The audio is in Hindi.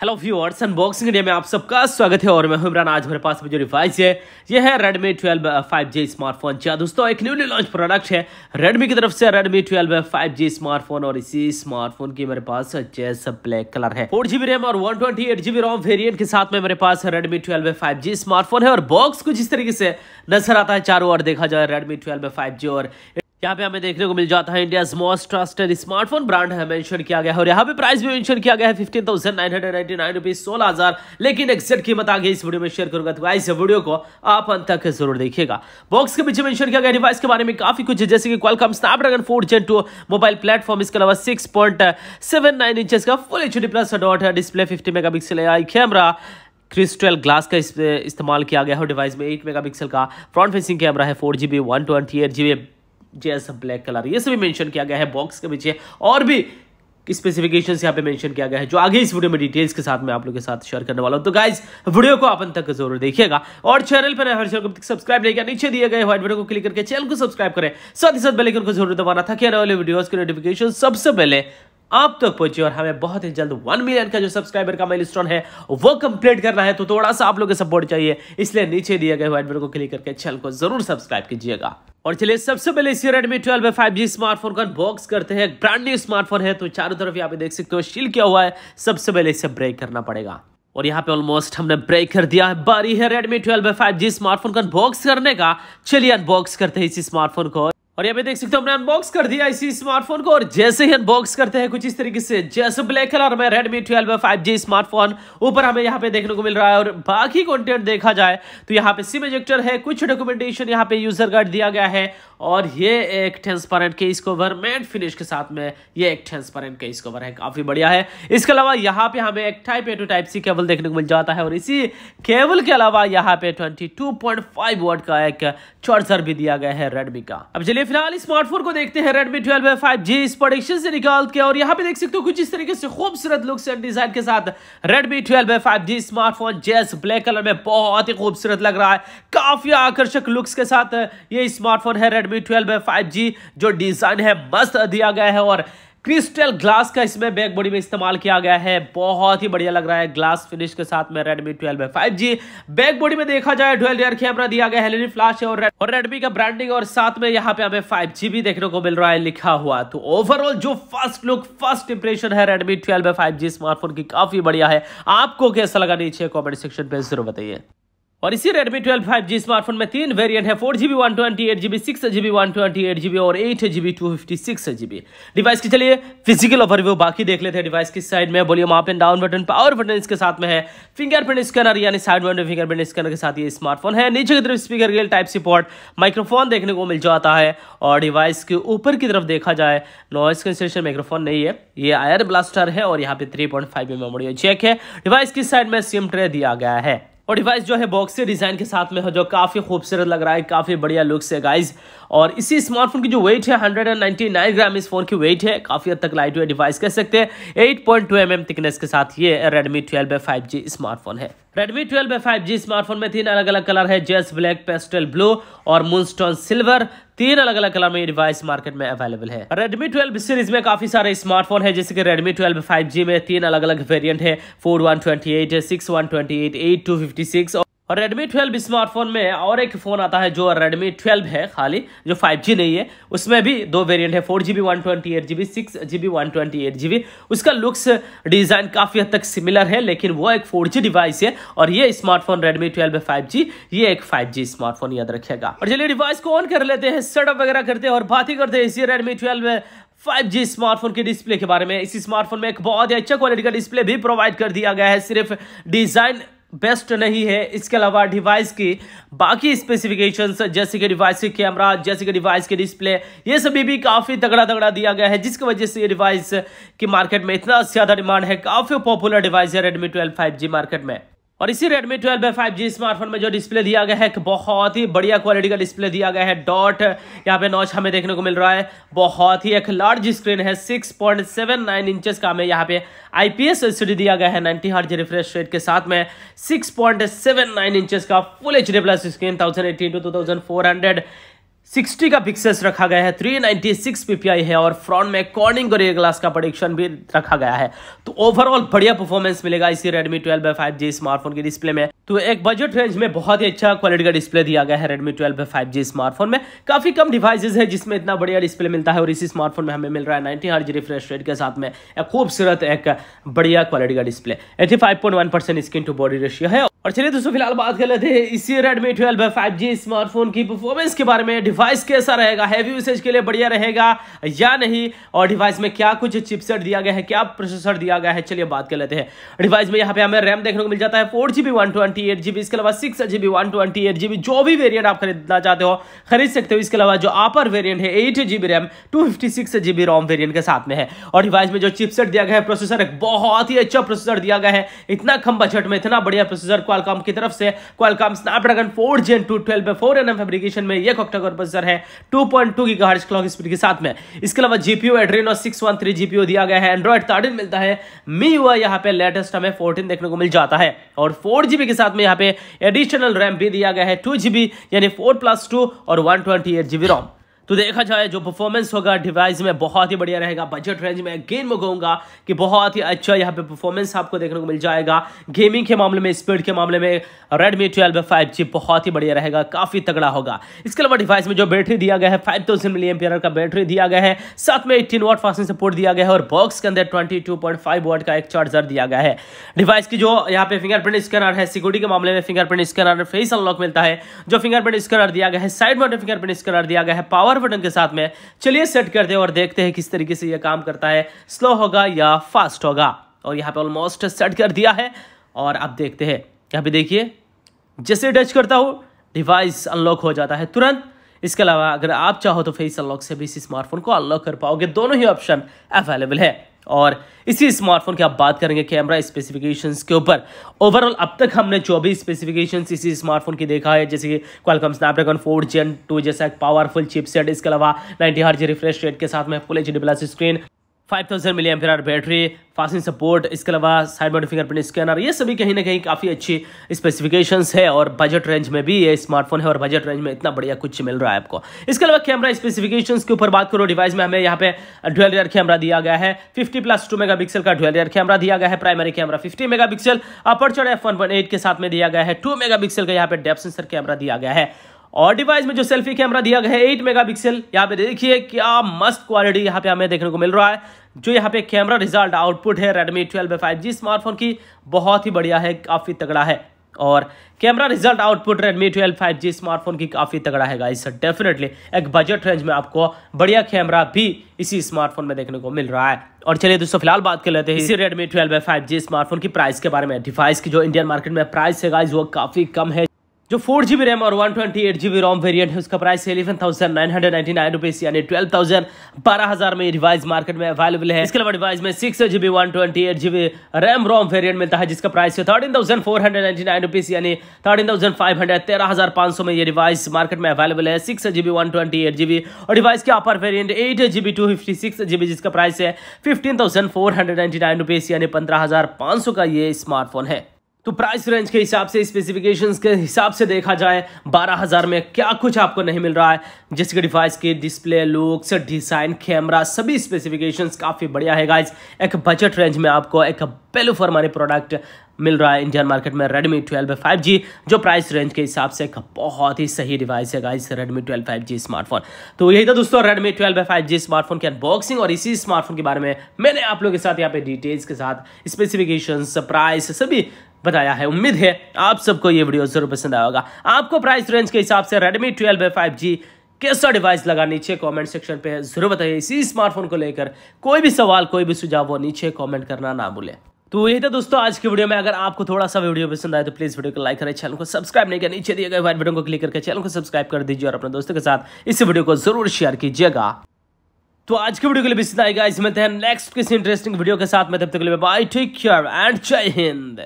हेलो व्यूअर्स अनबॉक्सिंग इंडिया में आप सबका स्वागत है और मैं हूँ इमरान। आज मेरे पास में जो डिवाइस है, ये है Redmi 12 5G स्मार्टफ़ोन जी दोस्तों, एक न्यूली लॉन्च प्रोडक्ट है Redmi की तरफ़ से, Redmi 12 5G स्मार्टफ़ोन और इसी स्मार्टफ़ोन की मेरे पास जैसा ब्लैक कलर है। फोर जीबी रैम और one twenty eight GB ROM variant के साथ में मेरे पास Redmi 12 5G स्मार्टफ़ोन है और बॉक्स कुछ इस तरीके से नज़र आता है चारों ओर देखा जाए Redmi 12 5G और यहाँ पे हमें देखने को मिल जाता है India most trusted smartphone brand है मेंशन किया गया है और यहाँ पे प्राइस भी मेंशन किया गया है fifteen thousand nine hundred ninety nine rupees सोलह हज़ार. लेकिन एक्सेक्ट कीमत आगे इस वीडियो में शेयर करूँगा तो इस वीडियो को आप अंत तक ज़रूर देखिएगा. बॉक्स के पीछे मेंशन किया गया डिवाइस के बारे में काफ़ी कुछ है, जैसे कि Qualcomm Snapdragon four gen two mobile platform इसके अलावा six point seven nine inches का full H D plus dot display fifty megapixel camera crystal glass का इस्तेमाल किया गया है डिवाइस में एट मेगापिक्सल का फ्रंट फेसिंग कैमरा है four GB one twenty eight GB जैसा ब्लैक कलर। ये सभी मेंशन किया गया है बॉक्स के पीछे। और भी स्पेसिफिकेशन यहाँ पे मेंशन किया गया है, जो आगे इस वीडियो में डिटेल्स के साथ मैं आप लोग के साथ शेयर करने वाला हूँ। तो गाइज़ वीडियो को अपन तक ज़रूर देखिएगा। और चैनल पर हर चैनल को सब्सक्राइब नहीं किया, नीचे दिए गए व्हाइट वीडियो को क्लिक करके चैनल को सब्सक्राइब करें। साथ ही साथ बेलाइकन को ज़रूर दबाना था कि आने वाले वीडियोज़ के नोटिफिकेशन सबसे पहले आप तक पहुँचे और हमें बहुत ही जल्द वन मिलियन का जो सब्सक्राइबर का माइलस्टोन है, वो कंप्लीट करना है। तो थोड़ा सा आप लोग का सपोर्ट चाहिए, इसलिए नीचे दिए गए व्हाइट वीडियो को क्लिक करके चैनल को ज़रूर सब्सक्राइब कीजिएगा। और चलिए, सबसे पहले इसी Redmi twelve five G smartphone का बॉक्स करते हैं। ब्रांड न्यू स्मार्टफ़ोन है तो चारों तरफ़ यहाँ पे देख सकते हो शील किया हुआ है। सबसे पहले इसे ब्रेक करना पड़ेगा। और यहाँ पे ऑलमोस्ट हमने ब्रेक कर दिया है, बारी है Redmi twelve five G smartphone का अनबॉक्स करने का। चलिए अनबॉक्स करते हैं इसी स्मार्टफ़ोन को। और यहाँ पे देख सकते हो हमने अनबॉक्स कर दिया इसी स्मार्टफ़ोन को, और जैसे ही अनबॉक्स करते हैं कुछ इस तरीके से, जैसे ब्लैक कलर में Redmi twelve five G smartphone ऊपर हमें यहाँ पे देखने को मिल रहा है और बाकी कंटेंट देखा जाए तो यहाँ पे सिम इजेक्टर है, कुछ डॉक्यूमेंटेशन यहाँ पे यूज़र गाइड दिया गया है, और ये एक transparent case cover matte finish के साथ में ये एक ट्रांसपेरेंट केस कवर है, काफ़ी बढ़िया है। इसके अलावा यहाँ पे हमें एक type A to type C cable देखने को मिल जाता है, और इसी केबल के अलावा यहाँ पे 22.5 वोल्ट का एक चार्जर भी दिया गया है रेडमी का। अब चलिए फ़िलहाल स्मार्टफ़ोन को देखते हैं रेडमी ट्वेल्व फाइव जी इस प्रोडक्शन से निकाल के, और यहाँ पे देख सकते हो कुछ इस तरीके से खूबसूरत लुक्स एंड डिज़ाइन के साथ Redmi twelve five G smartphone जैस ब्लैक कलर में बहुत ही खूबसूरत लग रहा है। काफ़ी आकर्षक लुक्स के साथ ये स्मार्टफ़ोन है रेडमी ट्वेल्व फाइव जी जो डिज़ाइन है मस्त दिया गया है, और क्रिस्टल ग्लास का इसमें बैक बॉडी में इस्तेमाल किया गया है। बहुत ही बढ़िया लग रहा है ग्लास फिनिश के साथ में Redmi twelve five G back body में देखा जाए डुअल एयर कैमरा दिया गया है फ्लैश और और रेडमी का ब्रांडिंग और साथ में यहाँ पे हमें फाइव जी भी देखने को मिल रहा है, लिखा हुआ तो ओवरऑल जो फ़र्स्ट लुक फ़र्स्ट इंप्रेशन है Redmi twelve five G smartphone की, काफ़ी बढ़िया है। आपको कैसा लगा नीचे कॉमेंट सेक्शन पे ज़रूर बताइए। और इसी Redmi 12 5G स्मार्टफ़ोन में तीन वेरिएंट है four GB one twenty eight GB six GB one twenty eight GB और eight GB two fifty six GB device की चलिए फ़िज़िकल ओवरव्यू बाकी देख लेते हैं डिवाइस की साइड में। Volume up and down button power button इसके साथ में है। फिंगरप्रिंट स्कैनर यानी साइड में फिंगरप्रिंट स्कैनर के साथ ये स्मार्टफ़ोन है। नीचे की तरफ़ स्पीकर गेल टाइप सी सपोर्ट माइक्रोफोन देखने को मिल जाता है और डिवाइस के ऊपर की तरफ़ देखा जाए नॉइस कैंसिलेशन माइक्रोफोन नहीं है। ये आयर ब्लास्टर है और यहाँ पे three point five memory check है। डिवाइस की साइड में सिम ट्रे दिया गया है। और डिवाइस जो है बॉक्सी डिज़ाइन के साथ में है, जो काफ़ी खूबसूरत लग रहा है, काफ़ी बढ़िया लुक्स है गाइज़ और इसी स्मार्टफ़ोन की जो वेट है 199 ग्राम इस फ़ोन की वेट है, काफ़ी हद तक लाइट वेट डिवाइस कह सकते हैं. 8.2 पॉइंट mm थिकनेस के साथ ये रेडमी 12 5G स्मार्टफ़ोन है। रेडमी 12 5G स्मार्टफ़ोन में तीन अलग अलग कलर है जेस ब्लैक पेस्टल ब्लू और मूनस्टोन सिल्वर तीन अलग अलग कलर में ये डिवाइस मार्केट में अवेलेबल है। Redmi 12 सीरीज़ में काफ़ी सारे स्मार्टफ़ोन है, जैसे कि Redmi 12 5G में तीन अलग अलग वेरिएंट है four one twenty eight six one twenty eight eight two fifty six और Redmi 12 स्मार्टफ़ोन में और एक फ़ोन आता है जो Redmi 12 है खाली, जो 5G नहीं है। उसमें भी दो वेरिएंट है four GB one twenty eight GB six G B one twenty eight GB उसका लुक्स डिज़ाइन काफ़ी हद तक सिमिलर है, लेकिन वो एक फोर जी डिवाइस है और ये स्मार्टफ़ोन Redmi 12 है 5G ये एक 5G स्मार्टफ़ोन याद रखेगा और चलिए डिवाइस को ऑन कर लेते हैं सेटअप वगैरह करते हैं और बात ही करते हैं इसी Redmi 12 5G स्मार्टफ़ोन के डिस्प्ले के बारे में। इसी स्मार्टफ़ोन में एक बहुत ही अच्छा क्वालिटी का डिस्प्ले भी प्रोवाइड कर दिया गया है, सिर्फ़ डिज़ाइन बेस्ट नहीं है। इसके अलावा डिवाइस की बाकी स्पेसिफिकेशंस जैसे कि डिवाइस के कैमरा जैसे कि डिवाइस के डिस्प्ले ये सभी भी काफ़ी तगड़ा तगड़ा दिया गया है, जिसकी वजह से ये डिवाइस की मार्केट में इतना ज़्यादा डिमांड है। काफ़ी पॉपुलर डिवाइस है रेडमी ट्वेल्व फाइव मार्केट में। और इसी Redmi 12 5G स्मार्टफ़ोन में जो डिस्प्ले दिया गया है बहुत ही बढ़िया क्वालिटी का डिस्प्ले दिया गया है। डॉट यहाँ पे नॉच हमें देखने को मिल रहा है। बहुत ही एक लार्ज स्क्रीन है 6.79 इंचेस का हमें यहाँ पे IPS एलसीडी दिया गया है 90 हर्ज रिफ्रेश रेट के साथ में 6.79 इंचेस का full H D plus screen thousand two two 60 का पिक्सल्स रखा गया है 396 ppi है और फ्रंट में कॉर्निंग और ग्लास का प्रोडिक्शन भी रखा गया है। तो ओवरऑल बढ़िया परफॉर्मेंस मिलेगा इसी Redmi 12 बाई फाइव स्मार्टफ़ोन की डिस्प्ले में। तो एक बजट रेंज में बहुत ही अच्छा क्वालिटी का डिस्प्ले दिया गया है Redmi 12 बाई फाइव स्मार्टफ़ोन में। काफ़ी कम डिवाइसेज है जिसमें इतना बढ़िया डिस्प्ले मिलता है और इसी स्मार्टफ़ोन में हमें मिल रहा है नाइनटी हर रिफ्रेश रेट के साथ में। खूबसूरत, एक बढ़िया क्वालिटी का display eighty skin to body ratio है और चलिए दोस्तों, फ़िलहाल बात कर लेते हैं इसी Redmi 12 5G स्मार्टफ़ोन की परफॉर्मेंस के बारे में। डिवाइस कैसा रहेगा? हैवी यूसेज के लिए बढ़िया रहेगा या नहीं? और डिवाइस में क्या कुछ चिपसेट दिया गया है? क्या प्रोसेसर दिया गया है? चलिए बात कर लेते हैं। डिवाइस में यहाँ पे हमें रैम देखने को मिल जाता है फोर एट जीबी इसके अलावा सिक्स जीबी जो भी वेरियंट आप खरीदना चाहते हो, खरीद सकते हो। इसके अलावा जो अपर वेरियंट है eight RAM two fifty ROM variant के साथ में है। और डिवाइस में जो चिपसेट दिया गया है प्रोसेसर एक बहुत ही अच्छा प्रोसेसर दिया गया है। इतना कम बजट में इतना बढ़िया प्रोसेसर क्वालकॉम की तरफ़ से। क्वालकॉम स्नैपड्रैगन 4 जेन 2 12 पे 4 एनएम फैब्रिकेशन में ये ऑक्टा प्रोसेसर है 2.2 गीगाहर्ट्ज क्लॉक स्पीड के साथ में। इसके अलावा जीपीयू एड्रीनो 613 जीपीयू दिया गया है एंड्रॉइड 13 मिलता है। मी हुआ यहाँ पे लेटेस्ट हमें 14 देखने को मिल जाता है। और 4 के साथ में यहाँ पे एडिशनल रैम भी दिया गया है 2 यानी 4 प्लस 2 और 128 जीबी रोम तो देखा जाए, जो परफॉर्मेंस होगा डिवाइस में बहुत ही बढ़िया रहेगा बजट रेंज में गेन में कहूँगा कि बहुत ही अच्छा यहाँ पे परफॉर्मेंस आपको देखने को मिल जाएगा। गेमिंग के मामले में स्पीड के मामले में रेडमी ट्वेल्व फाइव जी बहुत ही बढ़िया रहेगा, काफ़ी तगड़ा होगा। इसके अलावा डिवाइस में जो बैटरी दिया गया है फाइव थाउज़ेंड मिलियन का बैटरी दिया गया है, साथ में एट्टीन वाट फास्टिंग सपोर्ट दिया गया है और बॉक्स के अंदर ट्वेंटी टू पॉइंट फाइव का एक चार्जर दिया गया है। डिवाइस की जो यहाँ पे फिंगरप्रिंट स्कैनर है सिक्योरिटी के मामले में फिंगरप्रिंट स्कैनर फेस अनलॉक मिलता है। जो फिंगरप्रिंट स्कैनर दिया गया है साइड में फिंगरप्रिंट स्कैनर दिया गया है पावर बटन के साथ में चलिए सेट करते हैं और देखते हैं किस तरीके से यह काम करता है। स्लो होगा या फास्ट होगा? और यहाँ पे ऑलमोस्ट सेट कर दिया है और अब देखते हैं। यहाँ पे देखिए, जैसे टच करता हूँ डिवाइस अनलॉक हो जाता है तुरंत। इसके अलावा अगर आप चाहो तो फेस अनलॉक से भी इस स्मार्टफ़ोन को अनलॉक कर पाओगे। दोनों ही ऑप्शन अवेलेबल है। और इसी स्मार्टफ़ोन की आप बात करेंगे कैमरा स्पेसिफिकेशंस के ऊपर। ओवरऑल अब तक हमने जो भी स्पेसिफिकेशंस इसी स्मार्टफ़ोन की देखा है, जैसे कि Qualcomm Snapdragon four gen two जैसा एक पावरफुल चिपसेट इसके अलावा नाइनटी हार्ज रिफ्रेश रेट के साथ में full H D plus screen five thousand milli M battery fasting support इसके अलावा साइड बॉडी फिंगरप्रिंट स्कैनर ये सभी कहीं ना कहीं काफ़ी अच्छी स्पेसिफिकेशंस है और बजट रेंज में भी ये स्मार्टफ़ोन है और बजट रेंज में इतना बढ़िया कुछ मिल रहा है आपको। इसके अलावा कैमरा स्पेसिफिकेशंस के ऊपर बात करो डिवाइस में हमें यहाँ पे ड्वेल ईयर कैमरा दिया गया है। फिफ्टी प्लस टू मेगा का ड्वेल ईयर कैमरा दिया गया है primary camera fifty megapixel aperture F के साथ में दिया गया है टू मेगा का यहाँ पे डेप सेंसर कैमरा दिया गया है। और डिवाइस में जो सेल्फी कैमरा दिया गया है 8 मेगापिक्सल यहाँ पे देखिए क्या मस्त क्वालिटी यहाँ पे हमें देखने को मिल रहा है। जो यहाँ पे कैमरा रिज़ल्ट आउटपुट है Redmi twelve five G smartphone की, बहुत ही बढ़िया है, काफ़ी तगड़ा है। और camera result output Redmi twelve five G smartphone की काफ़ी तगड़ा है गाइस डेफिनेटली एक बजट रेंज में आपको बढ़िया कैमरा भी इसी स्मार्टफ़ोन में देखने को मिल रहा है। और चलिए दोस्तों, फ़िलहाल बात कर लेते हैं इसी Redmi twelve five G smartphone की प्राइस के बारे में। डिवाइस की जो इंडियन मार्केट में प्राइस है वो काफ़ी कम है जो फोर जीबी रैम और one twenty eight GB ROM variant है, उसका price eleven thousand nine hundred ninety nine rupees यानी ट्वेल्व थाउज़ेंड बारह हज़ार में डिवाइस मार्केट में अवेलेबल है। इसके अलावा डिवाइस में six GB one twenty eight GB RAM ROM variant मिलता है, जिसका प्राइस है thirteen thousand four hundred ninety nine rupees यानी थर्टीन थाउज़ेंड फाइव हंड्रेड तेरह हज़ार पाँच सौ में ये डिवाइस मार्केट में अवेलेबल है। Six GB one twenty eight GB और डिवाइस के upper variant eight GB two fifty six GB जिसका प्राइस है fifteen thousand four hundred ninety nine rupees यानी पंद्रह हज़ार पाँच सौ का ये स्मार्टफ़ोन है। तो प्राइस रेंज के हिसाब से स्पेसिफिकेशंस के हिसाब से देखा जाए, बारह हज़ार में क्या कुछ आपको नहीं मिल रहा है। जैसे कि डिवाइस की डिस्प्ले लुक्स डिज़ाइन कैमरा सभी स्पेसिफिकेशंस काफ़ी बढ़िया है गाइज़ एक बजट रेंज में आपको एक पेलू फॉर प्रोडक्ट मिल रहा है इंडियन मार्केट में रेडमी ट्वेल्व फाइव जी जो प्राइस रेंज के हिसाब से एक बहुत ही सही डिवाइस है guys twelve five G smartphone तो यही था दोस्तों ट्वेल्व फाइव जी स्मार्टफ़ोन की अनबॉक्सिंग और इसी स्मार्टफ़ोन के बारे में मैंने आप लोगों के साथ यहाँ पे डिटेल्स के साथ स्पेसिफिकेशन प्राइस सभी बताया है। उम्मीद है आप सबको ये वीडियो ज़रूर पसंद आएगा आपको प्राइस रेंज के हिसाब से रेडमी ट्वेल्व फाइव जी कैसा डिवाइस लगा, नीचे कमेंट सेक्शन पे ज़रूर बताइए। इसी स्मार्टफ़ोन को लेकर कोई भी सवाल, कोई भी सुझाव, वो नीचे कमेंट करना ना भूले। तो यही था दोस्तों आज की वीडियो में। अगर आपको थोड़ा सा वीडियो पसंद आए तो प्लीज़ वीडियो को लाइक करें चैनल को सब्सक्राइब नहीं किया, नीचे दिए गए व्हाइट बटन को क्लिक करके चैनल को सब्सक्राइब कर दीजिए और अपने दोस्तों के साथ इस वीडियो को ज़रूर शेयर कीजिएगा। तो आज की वीडियो के लिए ही गाइस मिलते हैं नेक्स्ट किसी इंटरेस्टिंग वीडियो के साथ। में तब तक के लिए बाय टेक केयर एंड जय हिंद